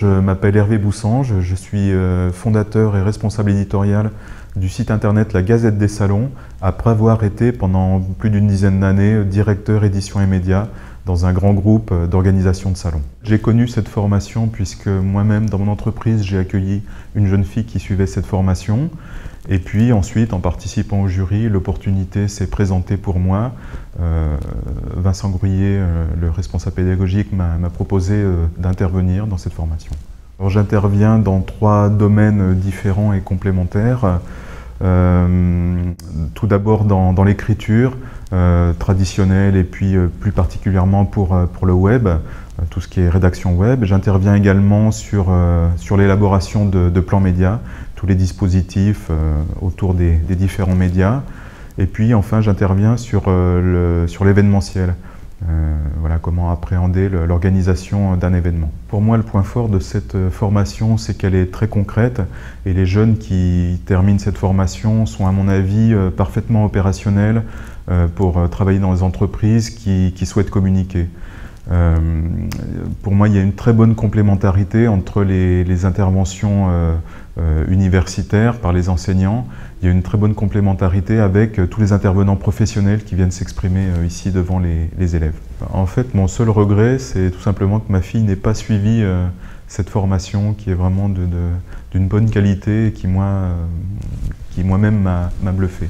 Je m'appelle Hervé Boussange, je suis euh, fondateur et responsable éditorial du site internet La Gazette des Salons, après avoir été pendant plus d'une dizaine d'années directeur édition et médias dans un grand groupe d'organisation de salons. J'ai connu cette formation puisque moi-même dans mon entreprise j'ai accueilli une jeune fille qui suivait cette formation et puis ensuite en participant au jury l'opportunité s'est présentée pour moi. Euh, Vincent Gruyé, euh, le responsable pédagogique, m'a proposé euh, d'intervenir dans cette formation. J'interviens dans trois domaines différents et complémentaires. Euh, tout d'abord dans, l'écriture euh, traditionnelle et puis euh, plus particulièrement pour, pour le web, tout ce qui est rédaction web. J'interviens également sur, l'élaboration de, plans médias, tous les dispositifs autour des, différents médias. Et puis enfin j'interviens sur l'événementiel. Euh, voilà comment appréhender l'organisation d'un événement. Pour moi, le point fort de cette euh, formation, c'est qu'elle est très concrète et les jeunes qui terminent cette formation sont, à mon avis, euh, parfaitement opérationnels pour travailler dans les entreprises qui, souhaitent communiquer. Pour moi, il y a une très bonne complémentarité entre les interventions universitaires par les enseignants il y a une très bonne complémentarité avec euh, tous les intervenants professionnels qui viennent s'exprimer euh, ici devant les, élèves. En fait, mon seul regret, c'est tout simplement que ma fille n'ait pas suivi euh, cette formation qui est vraiment d'une bonne qualité et qui moi-même m'a bluffé.